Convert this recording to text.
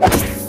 you